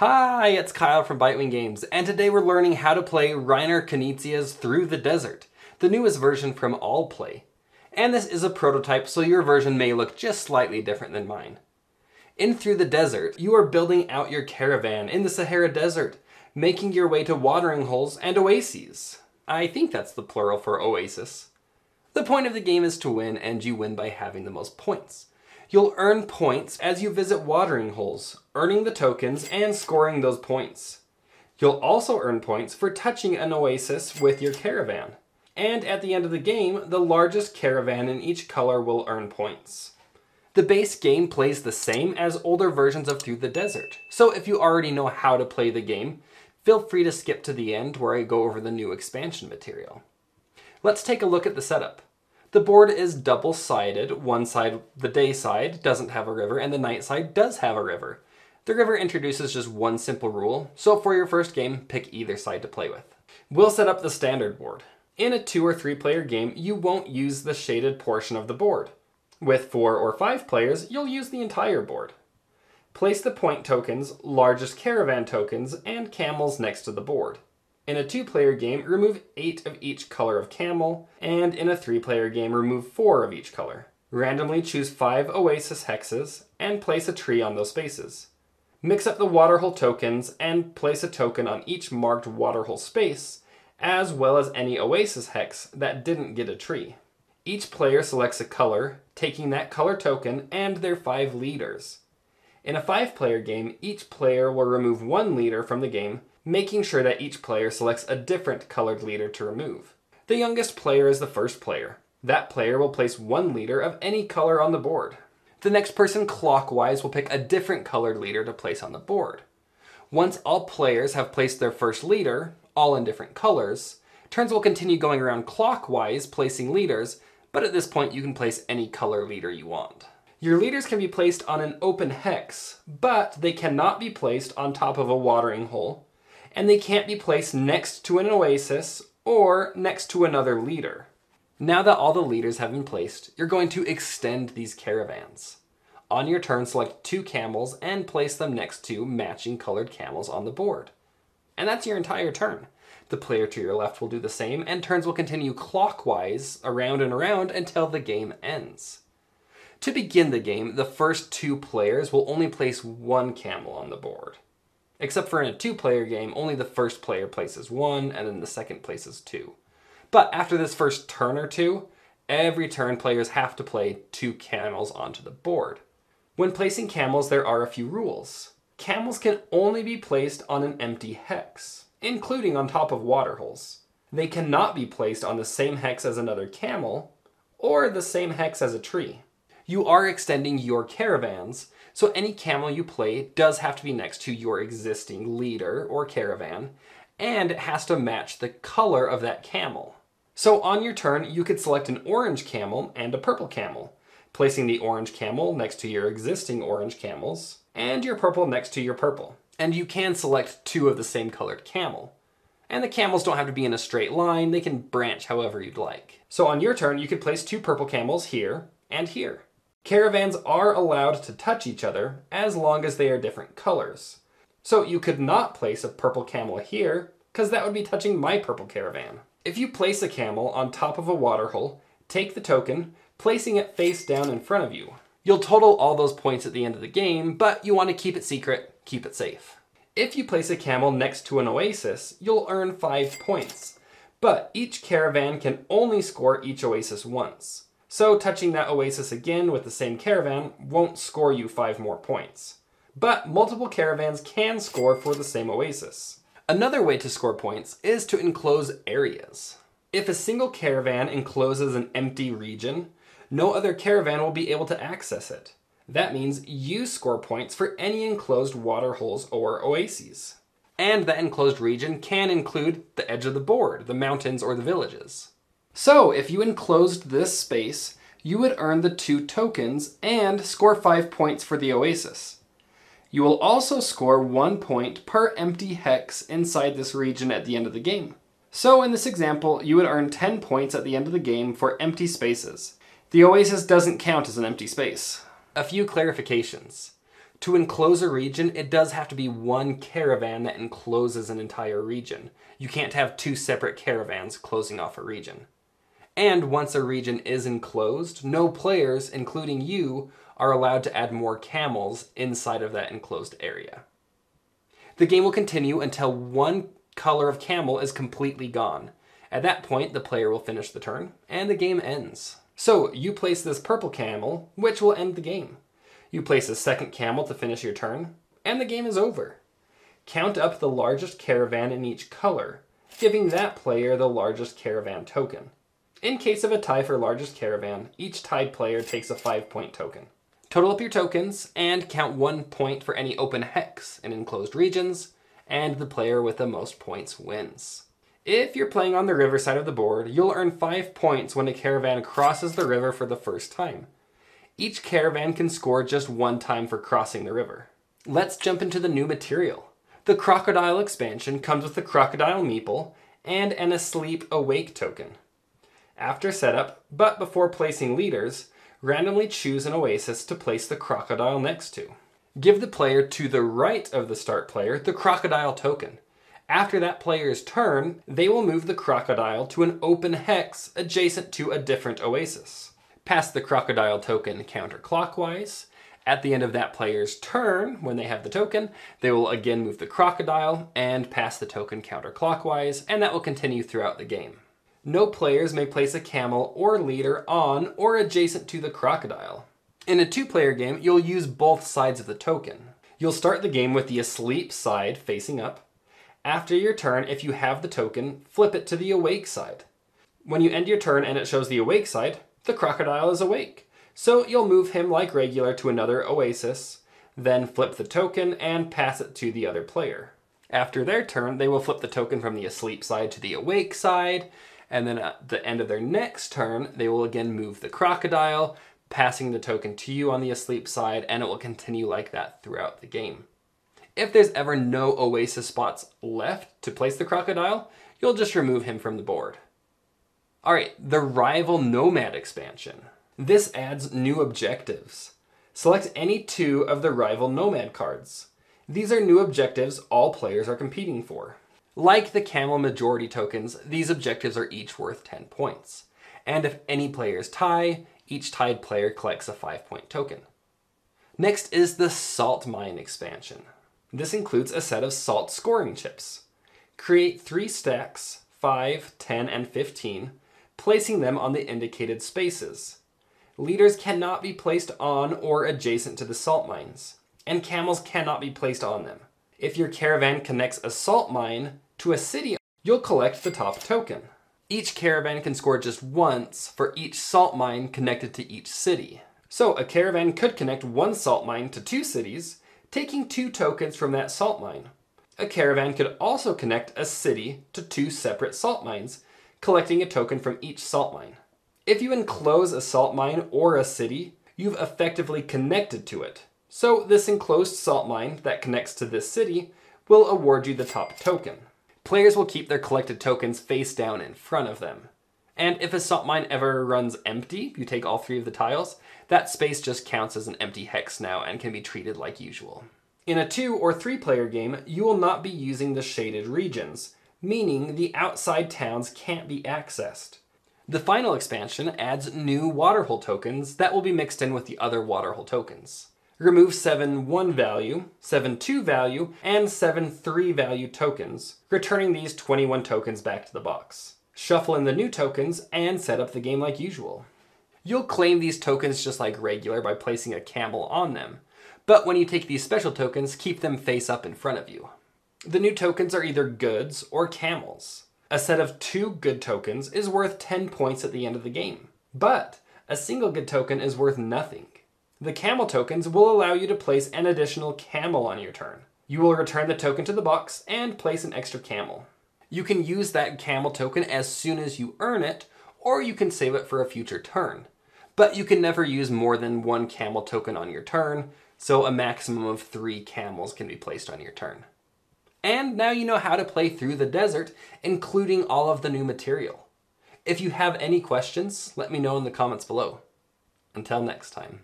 Hi, it's Kyle from Bitewing Games, and today we're learning how to play Reiner Knizia's Through the Desert, the newest version from Allplay. And this is a prototype, so your version may look just slightly different than mine. In Through the Desert, you are building out your caravan in the Sahara Desert, making your way to watering holes and oases. I think that's the plural for oasis. The point of the game is to win, and you win by having the most points. You'll earn points as you visit watering holes, earning the tokens and scoring those points. You'll also earn points for touching an oasis with your caravan. And at the end of the game, the largest caravan in each color will earn points. The base game plays the same as older versions of Through the Desert, so if you already know how to play the game, feel free to skip to the end where I go over the new expansion material. Let's take a look at the setup. The board is double-sided. One side, the day side, doesn't have a river, and the night side does have a river. The river introduces just one simple rule, so for your first game, pick either side to play with. We'll set up the standard board. In a two or three player game, you won't use the shaded portion of the board. With four or five players, you'll use the entire board. Place the point tokens, largest caravan tokens, and camels next to the board. In a two-player game, remove 8 of each color of camel, and in a three-player game, remove 4 of each color. Randomly choose 5 Oasis hexes, and place a tree on those spaces. Mix up the waterhole tokens, and place a token on each marked waterhole space, as well as any Oasis hex that didn't get a tree. Each player selects a color, taking that color token and their 5 leaders. In a 5-player game, each player will remove one leader from the game making sure that each player selects a different colored leader to remove. The youngest player is the first player. That player will place one leader of any color on the board. The next person clockwise will pick a different colored leader to place on the board. Once all players have placed their first leader, all in different colors, turns will continue going around clockwise placing leaders, but at this point you can place any color leader you want. Your leaders can be placed on an open hex, but they cannot be placed on top of a watering hole, and they can't be placed next to an oasis or next to another leader. Now that all the leaders have been placed, you're going to extend these caravans. On your turn, select two camels and place them next to matching colored camels on the board. And that's your entire turn. The player to your left will do the same, and turns will continue clockwise around and around until the game ends. To begin the game, the first two players will only place one camel on the board. Except for in a two player game, only the first player places one and then the second places two. But after this first turn or two, every turn players have to play two camels onto the board. When placing camels, there are a few rules. Camels can only be placed on an empty hex, including on top of water holes. They cannot be placed on the same hex as another camel, or the same hex as a tree you are extending your caravans, so any camel you play does have to be next to your existing leader or caravan, and it has to match the color of that camel. So on your turn, you could select an orange camel and a purple camel, placing the orange camel next to your existing orange camels, and your purple next to your purple. And you can select two of the same colored camel. And the camels don't have to be in a straight line, they can branch however you'd like. So on your turn, you could place two purple camels here and here. Caravans are allowed to touch each other as long as they are different colors. So you could not place a purple camel here, because that would be touching my purple caravan. If you place a camel on top of a waterhole, take the token, placing it face down in front of you. You'll total all those points at the end of the game, but you want to keep it secret, keep it safe. If you place a camel next to an oasis, you'll earn 5 points, but each caravan can only score each oasis once. So touching that oasis again with the same caravan won't score you 5 more points. But multiple caravans can score for the same oasis. Another way to score points is to enclose areas. If a single caravan encloses an empty region, no other caravan will be able to access it. That means you score points for any enclosed water holes or oases. And that enclosed region can include the edge of the board, the mountains, or the villages. So if you enclosed this space, you would earn the two tokens and score 5 points for the oasis. You will also score 1 point per empty hex inside this region at the end of the game. So in this example, you would earn 10 points at the end of the game for empty spaces. The oasis doesn't count as an empty space. A few clarifications. To enclose a region, it does have to be one caravan that encloses an entire region. You can't have two separate caravans closing off a region. And once a region is enclosed, no players, including you, are allowed to add more camels inside of that enclosed area. The game will continue until one color of camel is completely gone. At that point, the player will finish the turn, and the game ends. So, you place this purple camel, which will end the game. You place a second camel to finish your turn, and the game is over. Count up the largest caravan in each color, giving that player the largest caravan token. In case of a tie for largest caravan, each tied player takes a 5 point token. Total up your tokens and count 1 point for any open hex in enclosed regions, and the player with the most points wins. If you're playing on the river side of the board, you'll earn 5 points when a caravan crosses the river for the first time. Each caravan can score just one time for crossing the river. Let's jump into the new material. The Crocodile expansion comes with the Crocodile Meeple and an Asleep Awake token. After setup, but before placing leaders, randomly choose an oasis to place the crocodile next to. Give the player to the right of the start player the crocodile token. After that player's turn, they will move the crocodile to an open hex adjacent to a different oasis. Pass the crocodile token counterclockwise. At the end of that player's turn, when they have the token, they will again move the crocodile and pass the token counterclockwise, and that will continue throughout the game. No players may place a camel or leader on or adjacent to the crocodile. In a two player game, you'll use both sides of the token. You'll start the game with the asleep side facing up. After your turn, if you have the token, flip it to the awake side. When you end your turn and it shows the awake side, the crocodile is awake. So you'll move him like regular to another oasis, then flip the token and pass it to the other player. After their turn, they will flip the token from the asleep side to the awake side, and then at the end of their next turn, they will again move the crocodile, passing the token to you on the asleep side, and it will continue like that throughout the game. If there's ever no oasis spots left to place the crocodile, you'll just remove him from the board. Alright, the Rival Nomad expansion. This adds new objectives. Select any two of the Rival Nomad cards. These are new objectives all players are competing for. Like the camel majority tokens, these objectives are each worth 10 points. And if any players tie, each tied player collects a 5 point token. Next is the Salt Mine expansion. This includes a set of salt scoring chips. Create three stacks, 5, 10, and 15, placing them on the indicated spaces. Leaders cannot be placed on or adjacent to the salt mines, and camels cannot be placed on them. If your caravan connects a salt mine to a city, you'll collect the top token. Each caravan can score just once for each salt mine connected to each city. So a caravan could connect one salt mine to two cities, taking two tokens from that salt mine. A caravan could also connect a city to two separate salt mines, collecting a token from each salt mine. If you enclose a salt mine or a city, you've effectively connected to it, so this enclosed salt mine that connects to this city will award you the top token. Players will keep their collected tokens face down in front of them. And if a salt mine ever runs empty, you take all three of the tiles, that space just counts as an empty hex now and can be treated like usual. In a two or three player game, you will not be using the shaded regions, meaning the outside towns can't be accessed. The final expansion adds new waterhole tokens that will be mixed in with the other waterhole tokens remove 7 1 value, 7 2 value, and 7 3 value tokens, returning these 21 tokens back to the box. Shuffle in the new tokens and set up the game like usual. You'll claim these tokens just like regular by placing a camel on them, but when you take these special tokens, keep them face up in front of you. The new tokens are either goods or camels. A set of two good tokens is worth 10 points at the end of the game, but a single good token is worth nothing. The camel tokens will allow you to place an additional camel on your turn. You will return the token to the box and place an extra camel. You can use that camel token as soon as you earn it, or you can save it for a future turn. But you can never use more than one camel token on your turn, so a maximum of three camels can be placed on your turn. And now you know how to play through the desert, including all of the new material. If you have any questions, let me know in the comments below. Until next time.